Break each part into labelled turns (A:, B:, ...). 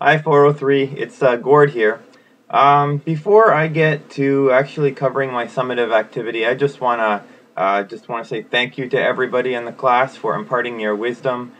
A: Hi 403, it's uh, Gord here. Um, before I get to actually covering my summative activity, I just want to uh, just want to say thank you to everybody in the class for imparting your wisdom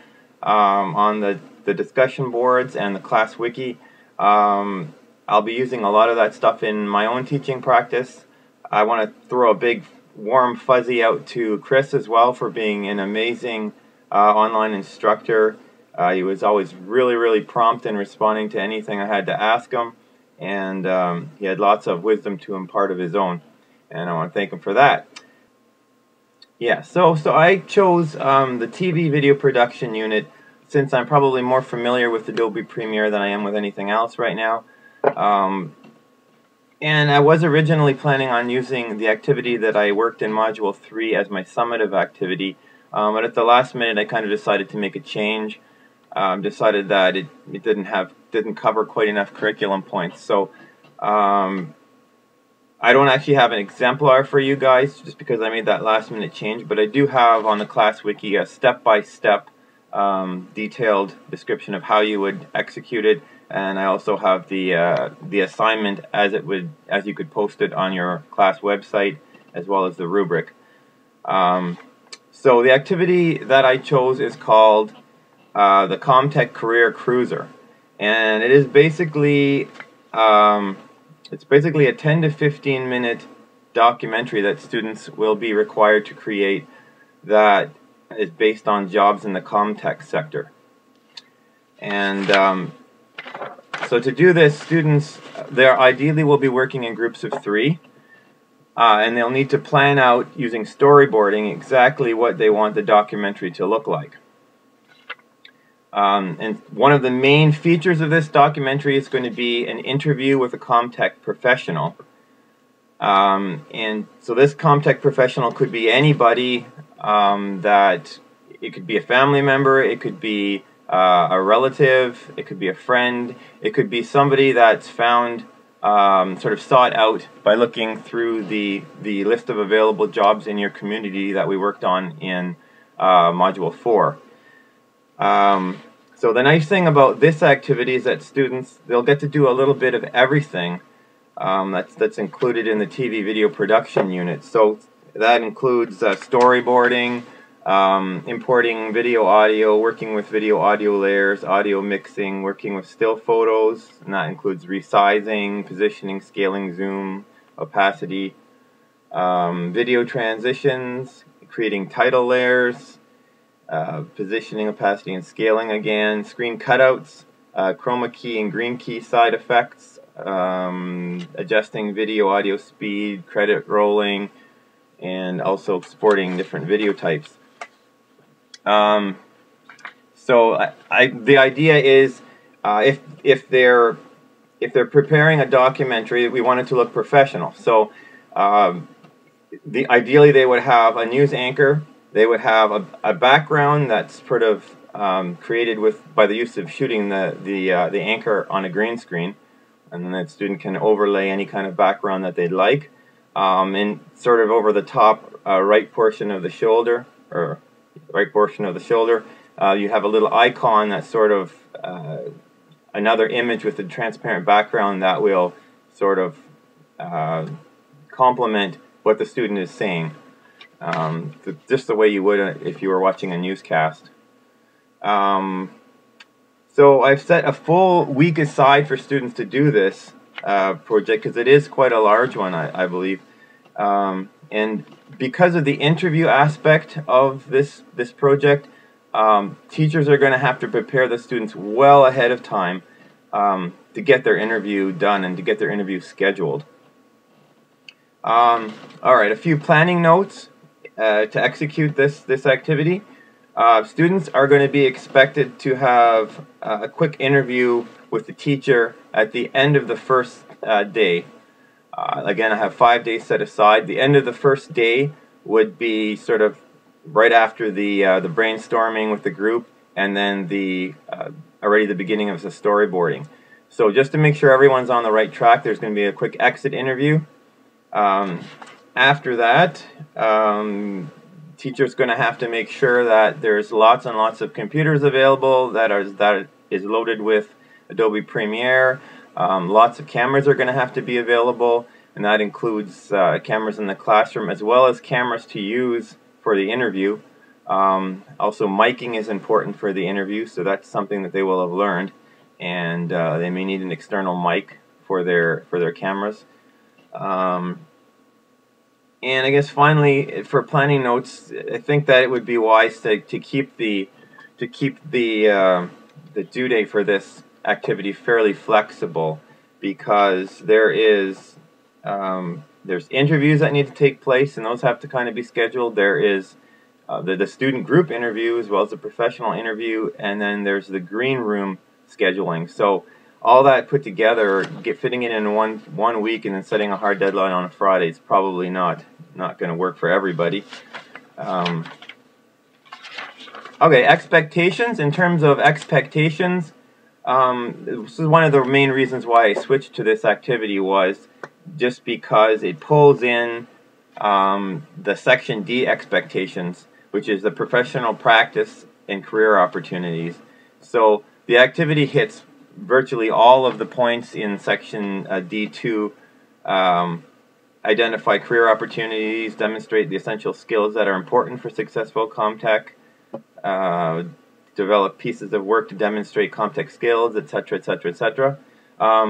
A: um, on the, the discussion boards and the class wiki. Um, I'll be using a lot of that stuff in my own teaching practice. I want to throw a big warm fuzzy out to Chris as well for being an amazing uh, online instructor. Uh, he was always really, really prompt in responding to anything I had to ask him, and um, he had lots of wisdom to impart of his own, and I want to thank him for that. Yeah, so so I chose um, the TV video production unit since I'm probably more familiar with Adobe Premiere than I am with anything else right now. Um, and I was originally planning on using the activity that I worked in Module 3 as my summative activity, um, but at the last minute I kind of decided to make a change um, decided that it, it didn't have didn't cover quite enough curriculum points. So um, I don't actually have an exemplar for you guys just because I made that last minute change, but I do have on the class wiki a step by step um, detailed description of how you would execute it, and I also have the uh, the assignment as it would as you could post it on your class website as well as the rubric. Um, so the activity that I chose is called uh, the CommTech Career Cruiser, and it is basically um, it's basically a 10 to 15 minute documentary that students will be required to create that is based on jobs in the CommTech sector. And um, so to do this, students, they ideally will be working in groups of three. Uh, and they'll need to plan out using storyboarding exactly what they want the documentary to look like. Um, and one of the main features of this documentary is going to be an interview with a CommTech professional. Um, and so this CommTech professional could be anybody um, that it could be a family member, it could be uh, a relative, it could be a friend, it could be somebody that's found um, sort of sought out by looking through the the list of available jobs in your community that we worked on in uh, Module 4. Um, so the nice thing about this activity is that students, they'll get to do a little bit of everything um, that's, that's included in the TV video production unit. So that includes uh, storyboarding, um, importing video audio, working with video audio layers, audio mixing, working with still photos, and that includes resizing, positioning, scaling, zoom, opacity, um, video transitions, creating title layers, uh, positioning, opacity, and scaling again, screen cutouts, uh, chroma key and green key side effects, um, adjusting video audio speed, credit rolling, and also exporting different video types. Um, so I, I, the idea is uh, if if they're if they're preparing a documentary, we want it to look professional. So um, the ideally they would have a news anchor they would have a, a background that's sort of um, created with by the use of shooting the the uh, the anchor on a green screen, and then that student can overlay any kind of background that they'd like. Um, and sort of over the top uh, right portion of the shoulder, or right portion of the shoulder, uh, you have a little icon that's sort of uh, another image with a transparent background that will sort of uh, complement what the student is saying um, just the way you would if you were watching a newscast. Um, so I've set a full week aside for students to do this uh, project because it is quite a large one, I, I believe. Um, and because of the interview aspect of this this project, um, teachers are going to have to prepare the students well ahead of time um, to get their interview done and to get their interview scheduled. Um, all right, a few planning notes uh, to execute this, this activity. Uh, students are going to be expected to have uh, a quick interview with the teacher at the end of the first uh, day. Uh, again, I have five days set aside. The end of the first day would be sort of right after the uh, the brainstorming with the group, and then the already the beginning of the storyboarding. So just to make sure everyone's on the right track, there's going to be a quick exit interview. Um, after that, um, teacher's going to have to make sure that there's lots and lots of computers available that are that is loaded with Adobe Premiere. Um, lots of cameras are going to have to be available, and that includes uh, cameras in the classroom as well as cameras to use for the interview. Um, also, miking is important for the interview, so that's something that they will have learned, and uh, they may need an external mic for their for their cameras. Um, and I guess finally, for planning notes, I think that it would be wise to, to keep the to keep the uh, the due date for this activity fairly flexible because there is um, there's interviews that need to take place and those have to kind of be scheduled. There is uh, the, the student group interview as well as the professional interview and then there's the green room scheduling. So all that put together, get fitting it in one one week and then setting a hard deadline on a Friday is probably not not going to work for everybody. Um, okay, expectations. In terms of expectations, um, this is one of the main reasons why I switched to this activity was just because it pulls in um, the Section D expectations, which is the professional practice and career opportunities. So the activity hits virtually all of the points in Section uh, D2. Um, identify career opportunities, demonstrate the essential skills that are important for successful CommTech, uh, develop pieces of work to demonstrate CommTech skills, etc., etc., etc.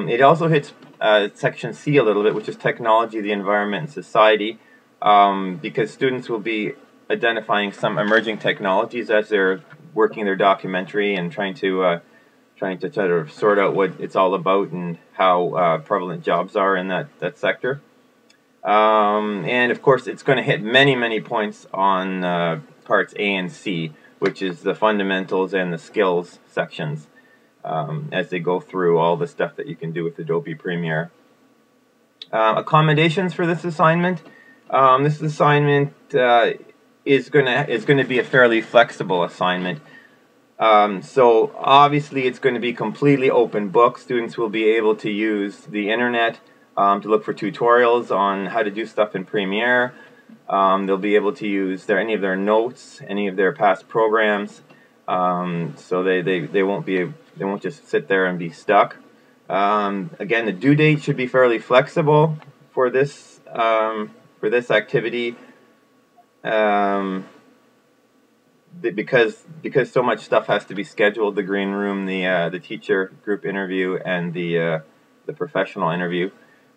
A: it also hits uh, section C a little bit, which is technology, the environment, and society, um, because students will be identifying some emerging technologies as they're working their documentary and trying to uh, trying to sort of sort out what it's all about and how uh, prevalent jobs are in that that sector. Um, and of course, it's going to hit many many points on uh, parts A and C which is the fundamentals and the skills sections um, as they go through all the stuff that you can do with Adobe Premiere. Uh, accommodations for this assignment. Um, this assignment uh, is gonna is going to be a fairly flexible assignment. Um, so obviously it's going to be completely open book. Students will be able to use the internet um, to look for tutorials on how to do stuff in Premiere. Um, they'll be able to use their any of their notes, any of their past programs, um, so they, they, they won't be they won't just sit there and be stuck. Um, again, the due date should be fairly flexible for this um, for this activity um, because because so much stuff has to be scheduled. The green room, the uh, the teacher group interview, and the uh, the professional interview.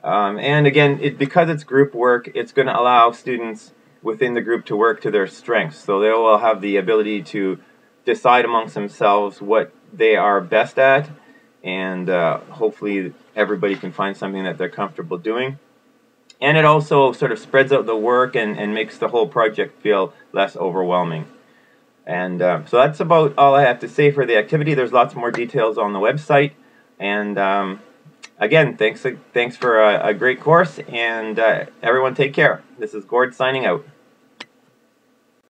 A: Um, and again, it, because it's group work, it's going to allow students within the group to work to their strengths. So they will have the ability to decide amongst themselves what they are best at, and uh, hopefully everybody can find something that they're comfortable doing. And it also sort of spreads out the work and, and makes the whole project feel less overwhelming. And uh, so that's about all I have to say for the activity. There's lots more details on the website. And um, again, thanks thanks for a, a great course, and uh, everyone take care. This is Gord signing out.